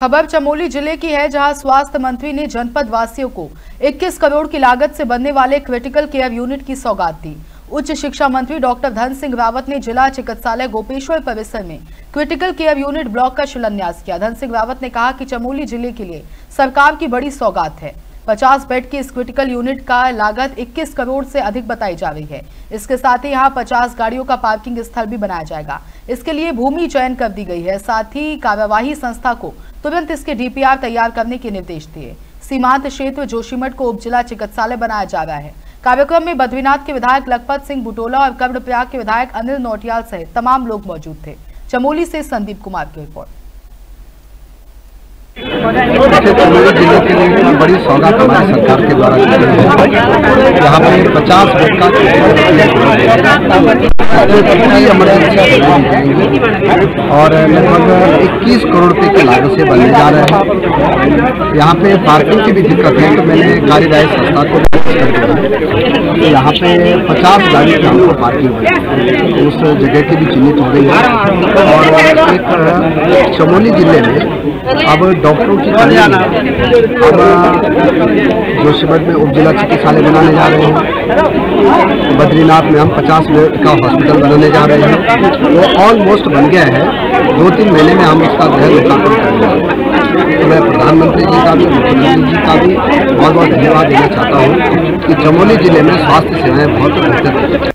खबर चमोली ज़िले की है, जहाँ स्वास्थ्य मंत्री ने जनपद वासियों को 21 करोड़ की लागत से बनने वाले क्रिटिकल केयर यूनिट की सौगात दी। उच्च शिक्षा मंत्री डॉक्टर धन सिंह रावत ने जिला चिकित्सालय गोपेश्वर परिसर में क्रिटिकल केयर यूनिट ब्लॉक का शिलान्यास किया। धन सिंह रावत ने कहा कि चमोली ज़िले के लिए सरकार की बड़ी सौगात है। 50 बेड की इस क्रिटिकल यूनिट का लागत 21 करोड़ से अधिक बताई जा रही है। इसके साथ ही यहाँ 50 गाड़ियों का पार्किंग स्थल भी बनाया जाएगा। इसके लिए भूमि चयन कर दी गई है। साथ ही कार्यवाही संस्था को तुरंत इसके डीपीआर तैयार करने के निर्देश दिए। सीमांत क्षेत्र जोशीमठ को उप जिला चिकित्सालय बनाया जा रहा है। कार्यक्रम में बद्रीनाथ के विधायक लखपत सिंह बुटोला और कर्णप्रयाग के विधायक अनिल नोटियाल सहित तमाम लोग मौजूद थे। चमोली से संदीप कुमार की रिपोर्ट। चमोली ज़िले के लिए बड़ी सौगात हमारी सरकार के द्वारा गई है यहाँ पे पचास बेड का और लगभग इक्कीस करोड़ रुपए की लागत से बनने जा रहे हैं यहाँ पे पार्किंग की भी दिक्कत है तो मैंने कार्यदायी संस्था को यहाँ पे पचास गाड़ी की हमको पार्किंग हुई उस जगह की भी चिन्हित हो गई है और एक चमोली ज़िले में अब डॉक्टरों की कमी अब जोशीमठ में उप जिला चिकित्सालय बनाने जा रहे हैं, बद्रीनाथ में हम 50 बेड का हॉस्पिटल बनाने जा रहे हैं, वो ऑलमोस्ट बन गया है। दो तीन महीने में हम उसका गृह लोकार्पण करेंगे तो मैं प्रधानमंत्री जी का भी, मुख्यमंत्री जी का भी बहुत बहुत धन्यवाद देना चाहता हूँ कि चमोली ज़िले में स्वास्थ्य सेवाएँ बहुत बेहतर